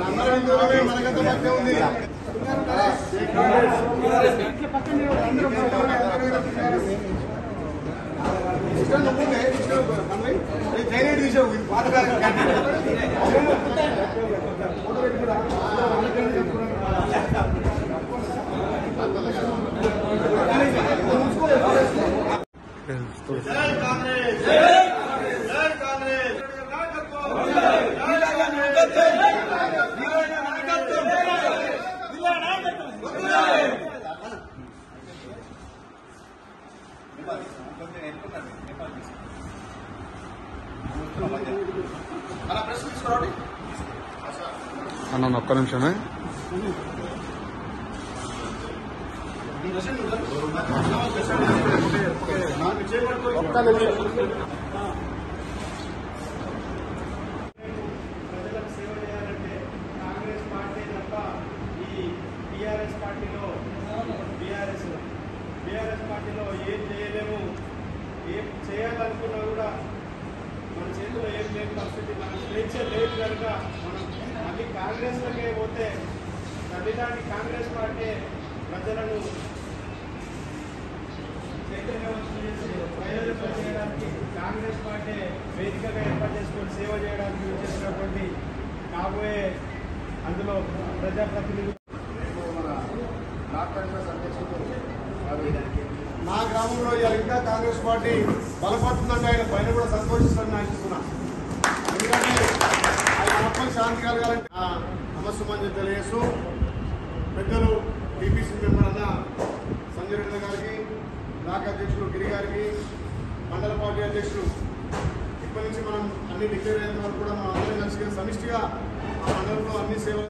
మనందరం దూరమే మనకంత మధ్య ఉంది Gracias. తీసావు, అలా ప్రెస్ అన్న ఒక్క నిమిషమే. ఒక్క నిమిషం ప్రజలకు సేవ చేయాలంటే కాంగ్రెస్ పార్టీ తప్ప ఈ బీఆర్ఎస్ పార్టీలో బీఆర్ఎస్ బీఆర్ఎస్ పార్టీలో ఏం చేయాలి ఏం చేయాలనుకున్నా కూడా మన చేతిలో ఏం లేని పరిస్థితి. మన స్వేచ్ఛ లేదు కనుక మనం మళ్ళీ కాంగ్రెస్లకే పోతే తల్లిదాన్ని కాంగ్రెస్ పార్టీ ప్రజలను చైతన్యవంతం చేసి ప్రయోజనం చేయడానికి కాంగ్రెస్ పార్టీ వేదికగా ఏర్పాటు చేసుకొని సేవ చేయడానికి చేసినటువంటి కాబోయే అందులో ప్రజాప్రతినిధులు. మా గ్రామంలో ఇంకా కాంగ్రెస్ పార్టీ బలపడుతుందంటే ఆయన పైన కూడా సంతోషిస్తారని ఆశిస్తున్నా. కలగాలంటే నమస్సుమని తెలియజేస్తూ పెద్దలు టీపీసీ మెంబర్ అన్న సంజయ్ రెడ్డి గారికి బ్లాక్ అధ్యక్షులు గిరి గారికి మండల పార్టీ అధ్యక్షులు ఇప్పటి నుంచి మనం అన్ని డిక్లేర్ అయిన వరకు కూడా మనం అందరం కలిసి సమిష్టిగా ఆ మండలంలో అన్ని సేవలు